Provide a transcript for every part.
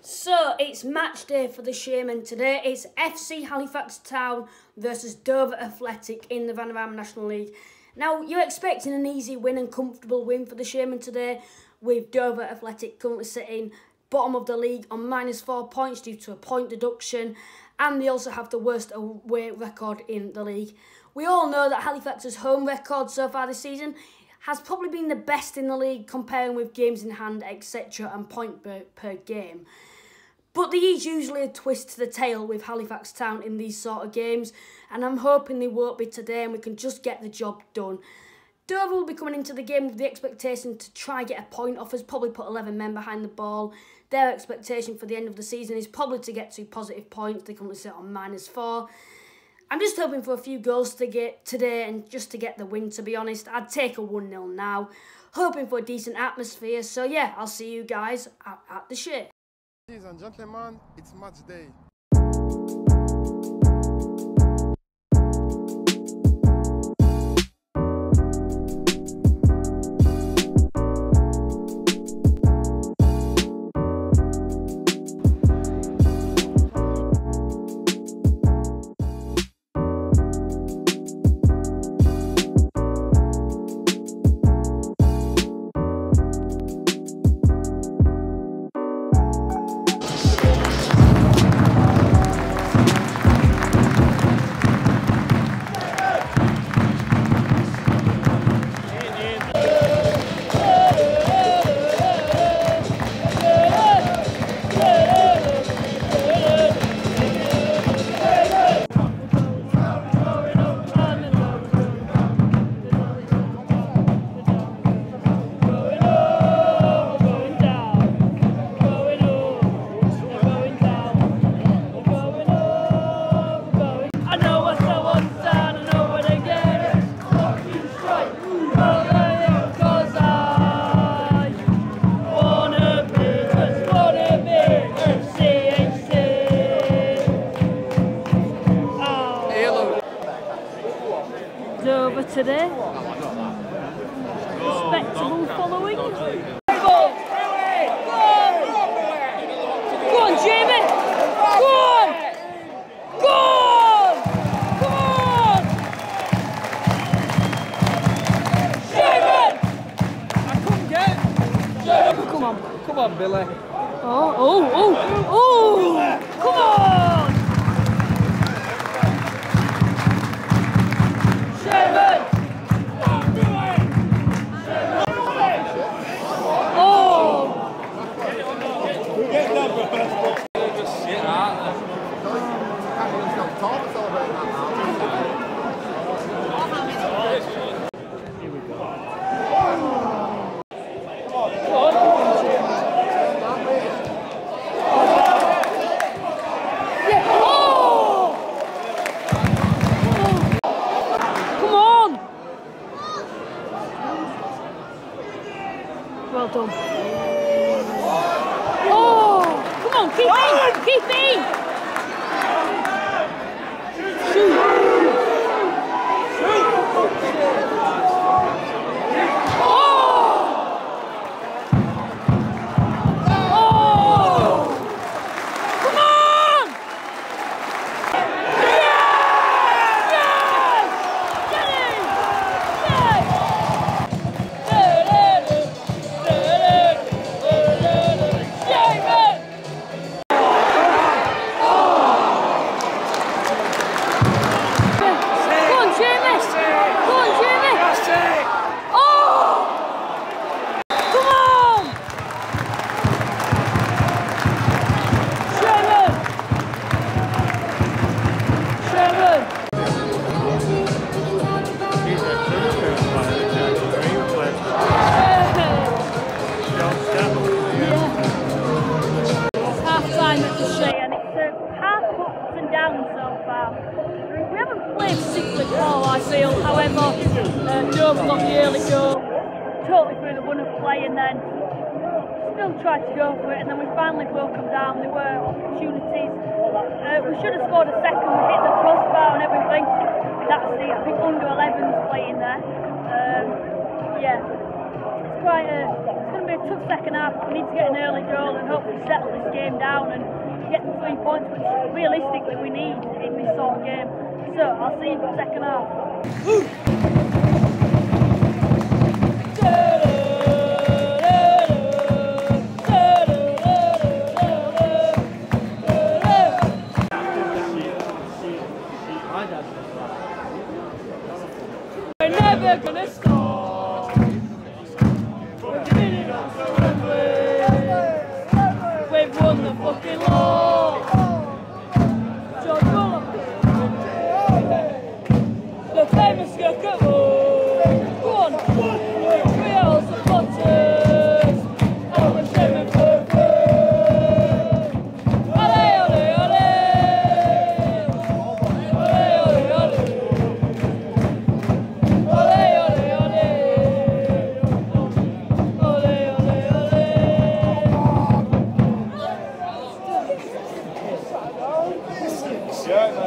So it's match day for the Shaymen today. It's FC Halifax Town versus Dover Athletic in the Van Vanarama National League. Now you're expecting an easy win and comfortable win for the Shaymen today, with Dover Athletic currently sitting bottom of the league on minus four points due to a point deduction, and they also have the worst away record in the league. We all know that Halifax's home record so far this season has probably been the best in the league comparing with games in hand, etc., and point per, per game. But there is usually a twist to the tail with Halifax Town in these sort of games, and I'm hoping they won't be today and we can just get the job done. Dover will be coming into the game with the expectation to try get a point off us, probably put 11 men behind the ball. Their expectation for the end of the season is probably to get two positive points. They currently sit on minus four. I'm just hoping for a few goals to get today and just to get the win, to be honest. I'd take a 1-0 now. Hoping for a decent atmosphere. So yeah, I'll see you guys at, at the shit. Ladies and gentlemen, it's match day. Today. Respectable following. Go on, Jamie! Go on! Go on! Come on! Jamie! I couldn't get. Come on. Come on, Billy. Oh, oh, oh, oh! Come on! Sherman! Oh! Yeah. Oh! Come on! Well done. Oh! Come on, keep in! Keep in! did goal, I feel. However, uh, Dove got the early goal. Totally through the run of play and then still tried to go for it. And then we finally broke them down. There were opportunities. Uh, we should have scored a second. We hit the crossbar and everything. That's the, big under 11s playing there. Um, yeah. It's quite a, it's going to be a tough second half. We need to get an early goal and hopefully settle this game down and get the three points, which realistically we need in this sort of game so I'll see you in the second half. Ooh. Yeah.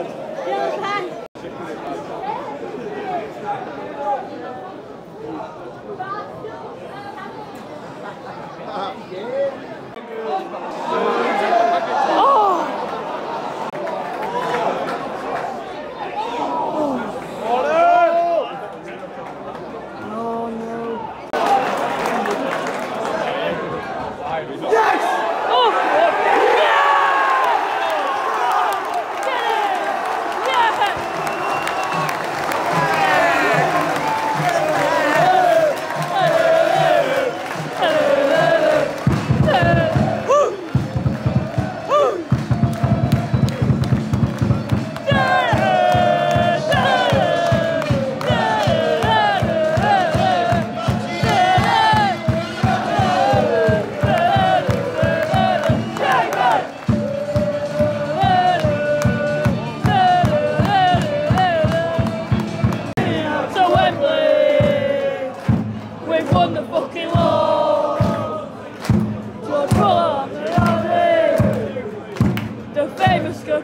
We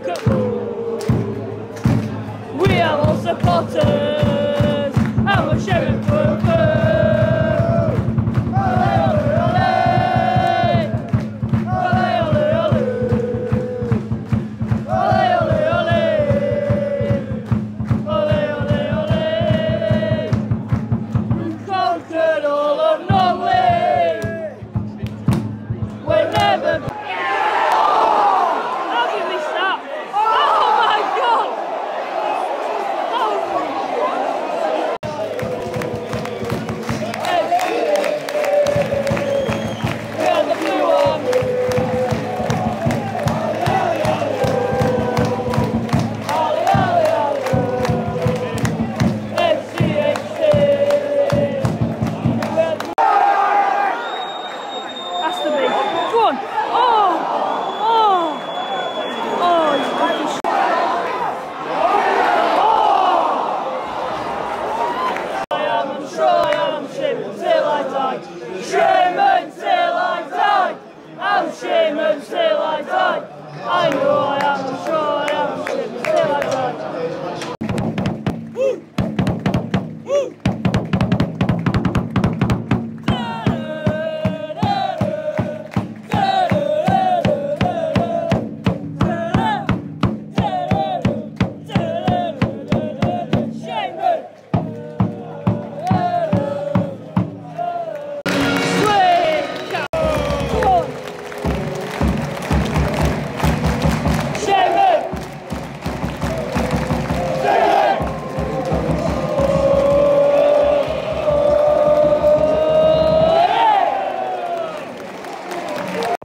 are all supporters. I die. Shaymen till I die. I'm shame until I die. I know I